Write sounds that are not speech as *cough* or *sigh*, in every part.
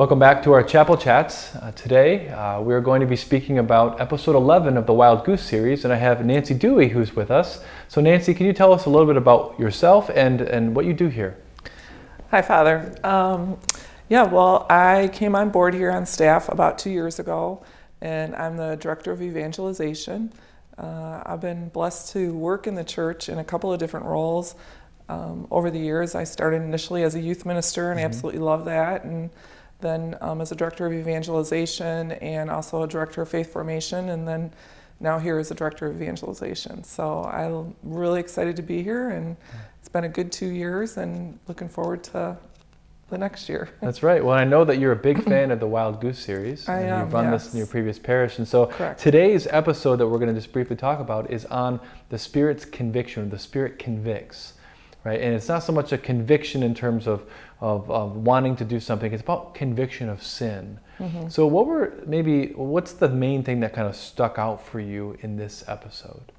Welcome back to our Chapel Chats. Uh, today uh, we are going to be speaking about episode 11 of the Wild Goose series, and I have Nancy Duey who's with us. So, Nancy, can you tell us a little bit about yourself and, and what you do here? Hi, Father. Um, yeah, well, I came on board here on staff about two years ago, and I'm the Director of Evangelization. Uh, I've been blessed to work in the church in a couple of different roles. Um, over the years, I started initially as a youth minister, and mm-hmm. I absolutely love that. And then um, as a director of evangelization and also a director of faith formation, and then now here as a director of evangelization. So I'm really excited to be here, and it's been a good two years, and looking forward to the next year. *laughs* That's right. Well, I know that you're a big fan of the Wild Goose series. I and am. You've run yes. this in your previous parish, and so Correct. today's episode that we're going to just briefly talk about is on the Spirit's conviction. The Spirit convicts right? And it's not so much a conviction in terms of, of, of wanting to do something, it's about conviction of sin. Mm-hmm. So, what were maybe, what's the main thing that kind of stuck out for you in this episode?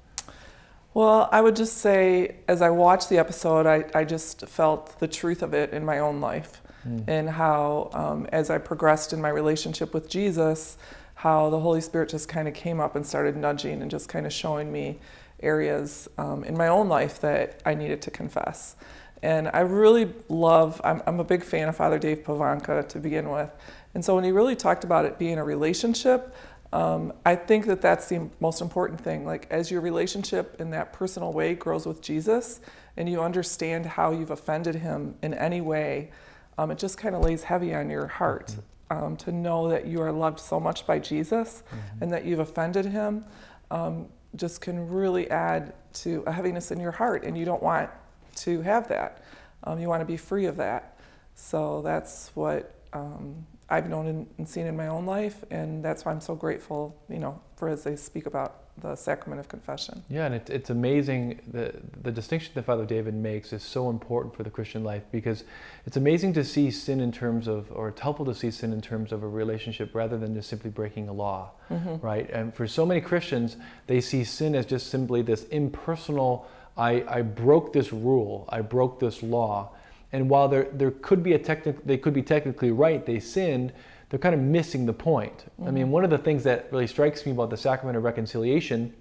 Well, I would just say, as I watched the episode, I, I just felt the truth of it in my own life mm. and how, um, as I progressed in my relationship with Jesus, how the Holy Spirit just kind of came up and started nudging and just kind of showing me areas um, in my own life that I needed to confess. And I really love, I'm, I'm, a big fan of Father Dave Pivonka to begin with. And so when he really talked about it being a relationship, um, I think that that's the most important thing. Like, as your relationship in that personal way grows with Jesus and you understand how you've offended him in any way, um, it just kind of lays heavy on your heart um, to know that you are loved so much by Jesus mm-hmm. and that you've offended him. Um, just can really add to a heaviness in your heart, and you don't want to have that. Um, you want to be free of that. So that's what um, I've known and, and seen in my own life, and that's why I'm so grateful, you know, for as they speak about the sacrament of confession. Yeah, and it, it's amazing the the distinction that Father David makes is so important for the Christian life because it's amazing to see sin in terms of, or it's helpful to see sin in terms of a relationship rather than just simply breaking a law, mm-hmm. right? And for so many Christians, they see sin as just simply this impersonal. I, I broke this rule, I broke this law, and while there there could be a technic, they could be technically right, they sinned they're kind of missing the point. Mm-hmm. I mean, mm-hmm. one of the things that really strikes me about the sacrament of reconciliation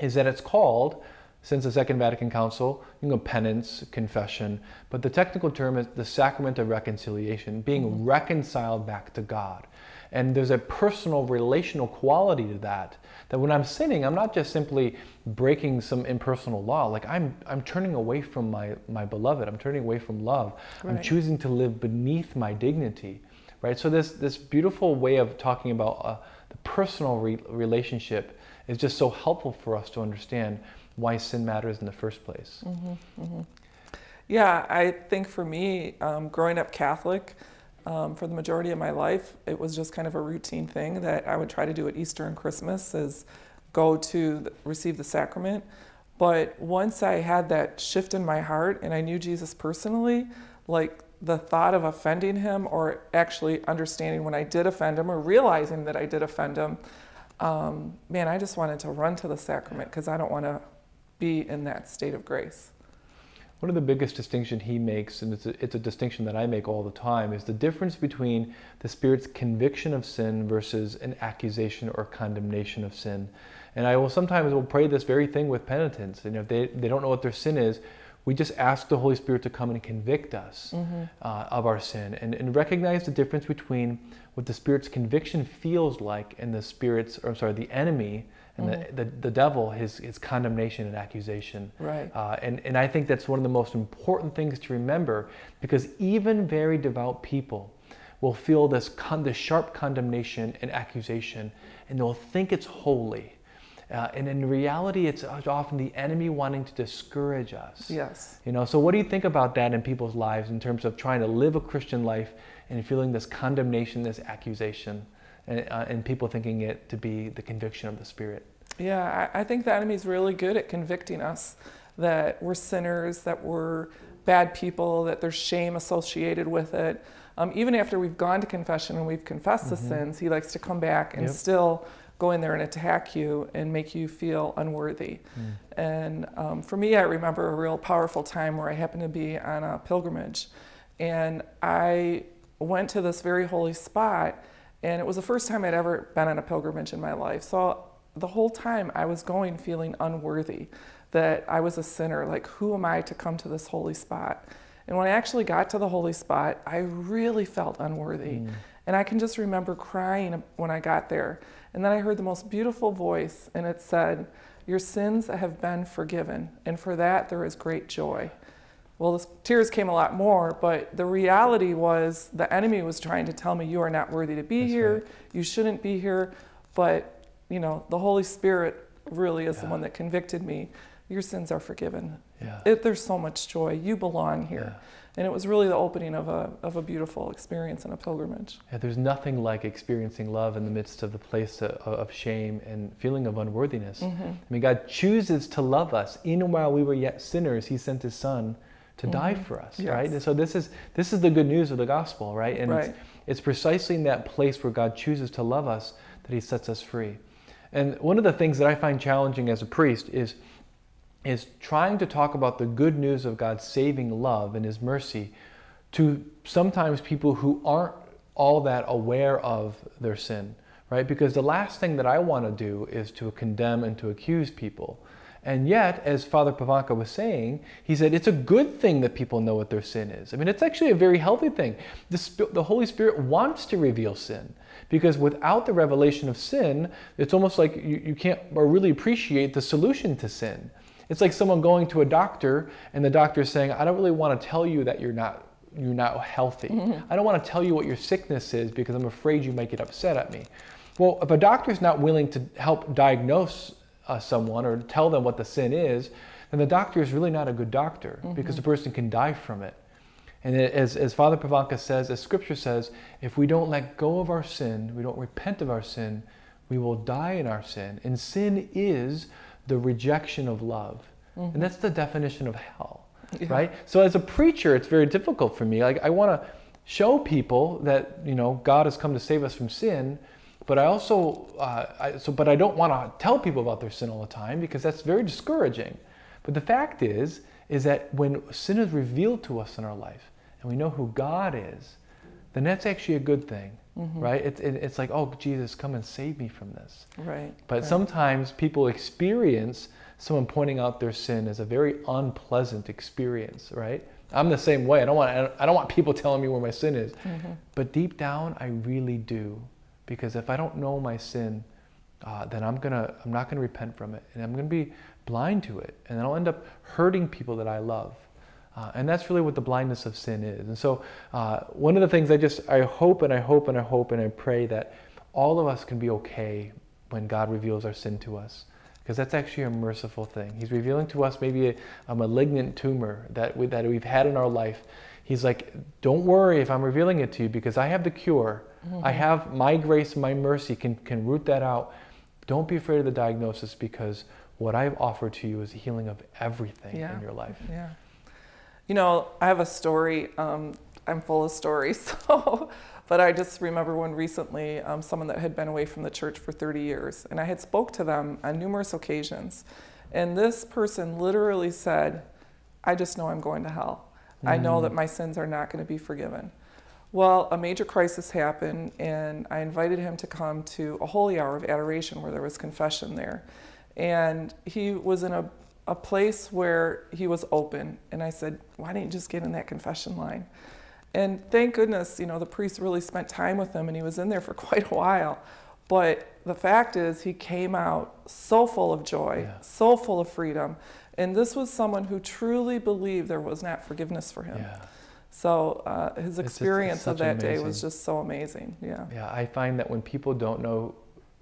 is that it's called, since the Second Vatican Council, you know, penance, confession, but the technical term is the sacrament of reconciliation, being mm-hmm. reconciled back to God. And there's a personal relational quality to that. That when I'm sinning, I'm not just simply breaking some impersonal law. Like I'm, I'm turning away from my, my beloved. I'm turning away from love. Right. I'm choosing to live beneath my dignity right? So this this beautiful way of talking about uh, the personal re- relationship is just so helpful for us to understand why sin matters in the first place. Mm-hmm, mm-hmm. Yeah, I think for me, um, growing up Catholic, um, for the majority of my life, it was just kind of a routine thing that I would try to do at Easter and Christmas is go to the, receive the sacrament. But once I had that shift in my heart and I knew Jesus personally, like the thought of offending him or actually understanding when I did offend him or realizing that I did offend him, um, man, I just wanted to run to the sacrament because I don't want to be in that state of grace. One of the biggest distinctions he makes, and it's a, it's a distinction that I make all the time, is the difference between the Spirit's conviction of sin versus an accusation or condemnation of sin. And I will sometimes will pray this very thing with penitents. And if they, they don't know what their sin is, we just ask the Holy Spirit to come and convict us mm-hmm. uh, of our sin and, and recognize the difference between what the Spirit's conviction feels like and the Spirit's, or I'm sorry, the enemy and mm-hmm. the, the, the, devil, his, his condemnation and accusation. Right. Uh, and, and I think that's one of the most important things to remember because even very devout people will feel this, con- this sharp condemnation and accusation and they'll think it's holy uh, and in reality, it's often the enemy wanting to discourage us. Yes. You know, so what do you think about that in people's lives in terms of trying to live a Christian life and feeling this condemnation, this accusation, and, uh, and people thinking it to be the conviction of the Spirit? Yeah, I, I think the enemy's really good at convicting us that we're sinners, that we're bad people, that there's shame associated with it. Um, even after we've gone to confession and we've confessed mm-hmm. the sins, he likes to come back and yep. still go in there and attack you and make you feel unworthy. Mm. And um, for me, I remember a real powerful time where I happened to be on a pilgrimage, and I went to this very holy spot, and it was the first time I'd ever been on a pilgrimage in my life. So the whole time I was going feeling unworthy, that I was a sinner. Like, who am I to come to this holy spot? And when I actually got to the holy spot, I really felt unworthy. Mm. And I can just remember crying when I got there. And then I heard the most beautiful voice, and it said, Your sins have been forgiven, and for that there is great joy. Well, the tears came a lot more, but the reality was the enemy was trying to tell me, You are not worthy to be That's here, right. you shouldn't be here. But, you know, the Holy Spirit really is yeah. the one that convicted me. Your sins are forgiven. Yeah. It, there's so much joy. You belong here. Yeah. And it was really the opening of a, of a beautiful experience and a pilgrimage. Yeah, there's nothing like experiencing love in the midst of the place of, of shame and feeling of unworthiness. Mm-hmm. I mean, God chooses to love us. Even while we were yet sinners, He sent His Son to mm-hmm. die for us, yes. right? And so this is this is the good news of the gospel, right? And right. It's, it's precisely in that place where God chooses to love us that He sets us free. And one of the things that I find challenging as a priest is is trying to talk about the good news of God's saving love and His mercy to sometimes people who aren't all that aware of their sin, right? Because the last thing that I want to do is to condemn and to accuse people. And yet, as Father Pivonka was saying, he said it's a good thing that people know what their sin is. I mean, it's actually a very healthy thing. The, the Holy Spirit wants to reveal sin because without the revelation of sin, it's almost like you, you can't really appreciate the solution to sin. It's like someone going to a doctor and the doctor is saying, I don't really want to tell you that you're not you're not healthy. Mm-hmm. I don't want to tell you what your sickness is because I'm afraid you might get upset at me. Well, if a doctor is not willing to help diagnose uh, someone or tell them what the sin is, then the doctor is really not a good doctor mm-hmm. because the person can die from it. And as, as Father Pivonka says, as Scripture says, if we don't let go of our sin, we don't repent of our sin, we will die in our sin. And sin is the rejection of love. Mm-hmm. And that's the definition of hell, yeah. right? So as a preacher, it's very difficult for me. Like I want to show people that you know God has come to save us from sin, but I also uh, I, so but I don't want to tell people about their sin all the time because that's very discouraging. But the fact is is that when sin is revealed to us in our life and we know who God is, then that's actually a good thing. Mm-hmm. right? It's it, it's like, oh, Jesus, come and save me from this. Right. But right. sometimes people experience someone pointing out their sin as a very unpleasant experience, right? I'm the same way. I don't want I don't want people telling me where my sin is. Mm-hmm. But deep down, I really do, because if I don't know my sin, uh, then I'm gonna I'm not gonna repent from it, and I'm gonna be blind to it, and I'll end up hurting people that I love. Uh, and that's really what the blindness of sin is. And so, uh, one of the things I just, I hope and I hope and I hope and I pray that all of us can be okay when God reveals our sin to us. Because that's actually a merciful thing. He's revealing to us maybe a, a malignant tumor that, we, that we've had in our life. He's like, don't worry if I'm revealing it to you because I have the cure. Mm-hmm. I have my grace, my mercy can, can root that out. Don't be afraid of the diagnosis because what I've offered to you is healing of everything yeah. in your life. Yeah. You know, I have a story. Um, I'm full of stories, *laughs* so. But I just remember one recently, um, someone that had been away from the church for 30 years, and I had spoke to them on numerous occasions, and this person literally said, "I just know I'm going to hell. Mm. I know that mm. my sins are not going to be forgiven." Well, a major crisis happened, and I invited him to come to a holy hour of adoration where there was confession there. And he was in a a place where he was open. And I said, why didn't you just get in that confession line? And thank goodness, you know, the priest really spent time with him and he was in there for *laughs* quite a while. But the fact is, he came out so full of joy, yeah. so full of freedom. And this was someone who truly believed there was not forgiveness for him. Yeah. So uh, his experience it's, it's of that amazing. day was just so amazing. Yeah. Yeah, I find that when people don't know,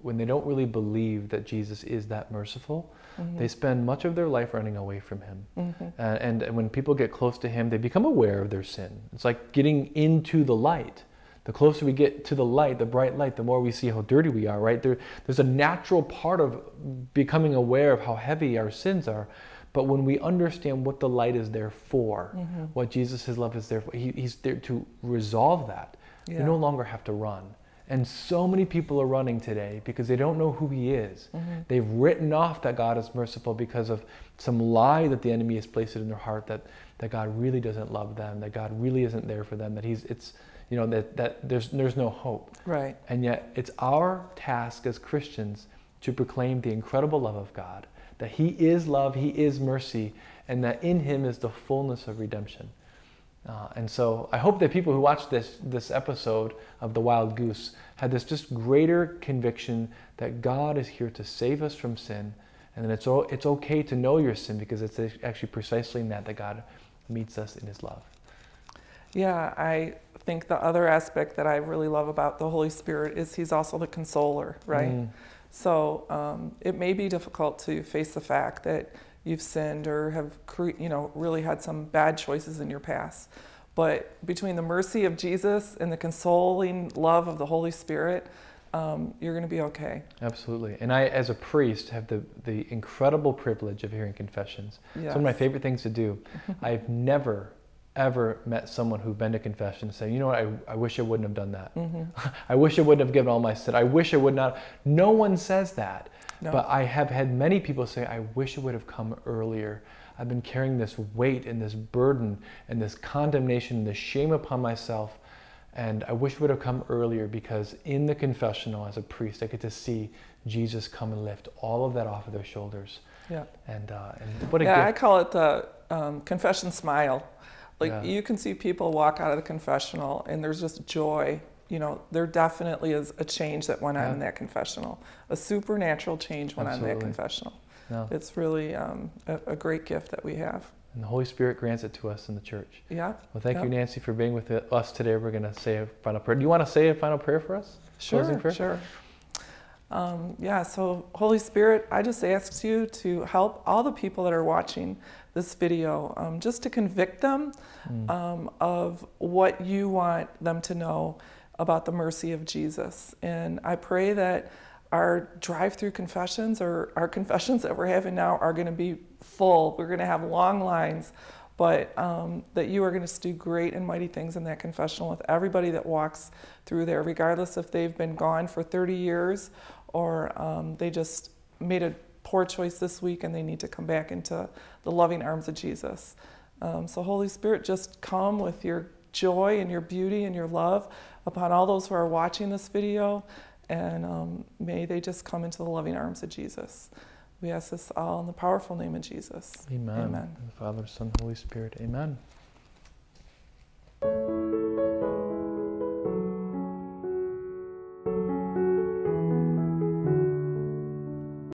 when they don't really believe that Jesus is that merciful, Mm-hmm. They spend much of their life running away from Him. Mm-hmm. Uh, and, and when people get close to Him, they become aware of their sin. It's like getting into the light. The closer we get to the light, the bright light, the more we see how dirty we are, right? There, there's a natural part of becoming aware of how heavy our sins are. But when we understand what the light is there for, mm-hmm. what Jesus' love is there for, he, He's there to resolve that. Yeah. We no longer have to run. And so many people are running today because they don't know who He is. Mm-hmm. They've written off that God is merciful because of some lie that the enemy has placed in their heart that, that God really doesn't love them, that God really isn't there for them, that He's it's you know, that, that there's, there's no hope. Right. And yet, it's our task as Christians to proclaim the incredible love of God, that He is love, He is mercy, and that in Him is the fullness of redemption. Uh, and so I hope that people who watch this, this episode of The Wild Goose had this just greater conviction that God is here to save us from sin, and that it's, it's okay to know your sin because it's actually precisely in that that God meets us in His love. Yeah, I think the other aspect that I really love about the Holy Spirit is He's also the consoler, right? Mm. So um, it may be difficult to face the fact that you've sinned or have cre- you know really had some bad choices in your past. But between the mercy of Jesus and the consoling love of the Holy Spirit, um, you're going to be okay. Absolutely. And I, as a priest, have the, the incredible privilege of hearing confessions. Yes. It's one of my favorite things to do. *laughs* I've never ever met someone who'd been to confession and say, you know what, I, I wish I wouldn't have done that. Mm-hmm. *laughs* I wish I wouldn't have given all my sin. I wish I would not. No one says that. No. But I have had many people say, I wish it would have come earlier. I've been carrying this weight and this burden and this condemnation and this shame upon myself. And I wish it would have come earlier because in the confessional as a priest, I get to see Jesus come and lift all of that off of their shoulders. Yeah. And, uh, and what a yeah, gift. I call it the um, confession smile. Like yeah. you can see people walk out of the confessional and there's just joy. You know, there definitely is a change that went on yeah. in that confessional. A supernatural change went Absolutely. on in that confessional. No. It's really um, a, a, great gift that we have. And the Holy Spirit grants it to us in the church. Yeah. Well, thank you, Nancy, for being with us today. We're going to say a final prayer. Do you want to say a final prayer for us? Sure. Sure. Um, yeah, so Holy Spirit, I just ask you to help all the people that are watching this video, um, just to convict them mm. um, of what you want them to know about the mercy of Jesus. And I pray that our drive-through confessions or our confessions that we're having now are going to be full. We're going to have long lines, but um, that you are going to do great and mighty things in that confessional with everybody that walks through there, regardless if they've been gone for 30 years or um, they just made a poor choice this week and they need to come back into the loving arms of Jesus. Um, so, Holy Spirit, just come with your joy and your beauty and your love upon all those who are watching this video, and um, may they just come into the loving arms of Jesus. We ask this all in the powerful name of Jesus. Amen. Amen. Father, Son, Holy Spirit. Amen.